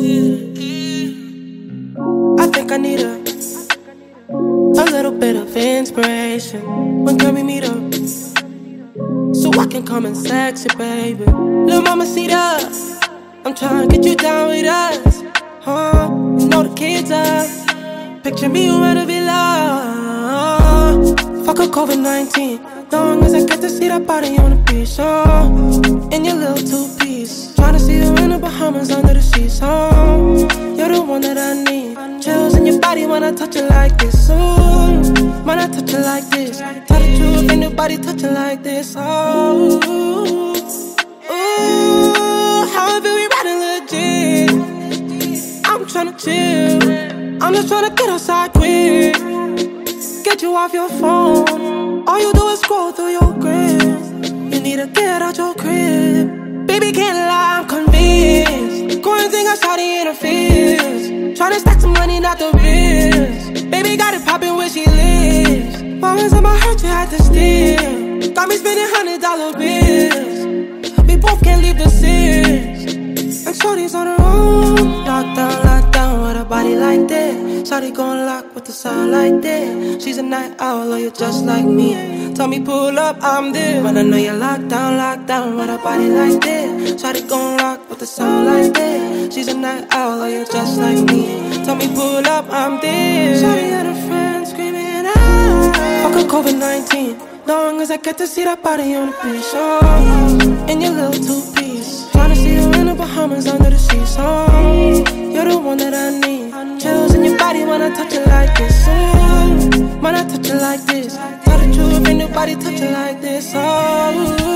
I think I need a a little bit of inspiration when can we meet up? So I can come and sex you, baby. Little mama, see us. I'm trying to get you down with us, huh? You know the kids are. Picture me around a villa. Fuck a COVID 19. Long as I get to see that body on the beach, huh? In your little two piece. To see you in the Bahamas under the seas. Oh, you're the one that I need. Chills in your body when I touch it like this. Ooh, when I touch it like this. Tell the truth, ain't nobody touch it like this. Oh, ooh, how I feel we riding legit. I'm tryna chill. I'm just tryna get outside quick. Get you off your phone. All you do is scroll through your grid. You need to get out your crib. Baby, can't lie, I'm convinced. Going thing I shot interferes. Tryna stack some money, not the bills. Baby, got it poppin' where she lives. Moments on my heart, you had to steal. Got me spending hundred dollar bills. We both can't leave the six. And shorty's on her own. Lockdown, lockdown with a body like that. Shorty gon' lock with the sound like that. She's a night owl, or you just like me. Tell me pull up, I'm there. When I know you're locked down, locked down with a body like that. Shorty gon' rock with the sound like that. She's a night owl, oh, or you just like me. Tell me pull up, I'm there. Shorty and her friends screaming out. Fuck a COVID 19. Long as I get to see that body on the beach. Oh, in your little two piece. Tryna see you in the Bahamas under the sea. Oh, you're the one that I need. Chills in your body when I touch it like this. Ooh, when I touch it like this. Tell the truth, ain't nobody touch it like this. Oh.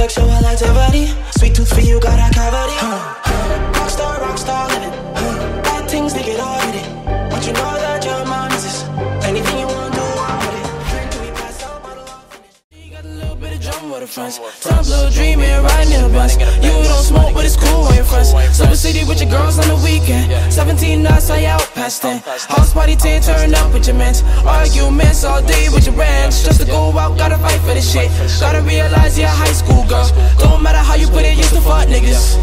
Sexual activity, sweet tooth for you, got a cavity. Huh. Of drum with friends. Some little dreaming, riding in a bus. You don't smoke, but it's cool your friends. Silver City with your girls on the weekend. 17 nights, I out past 10. House party 10, turn up with your mans. Arguments all day with your friends. Just to go out, gotta fight for this shit. Gotta realize you're a high school girl. Don't matter how you put it, used to fuck niggas.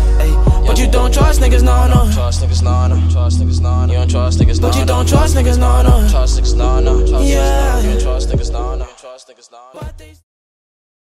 But you don't trust niggas, no, no. Trust niggas, nah, no. Trust niggas, nah, no. You don't trust niggas, nah, But you don't trust niggas, no, no. Trust niggas, no. Trust niggas, nah, Yeah. You don't trust niggas, nah, no. Trust niggas, no. They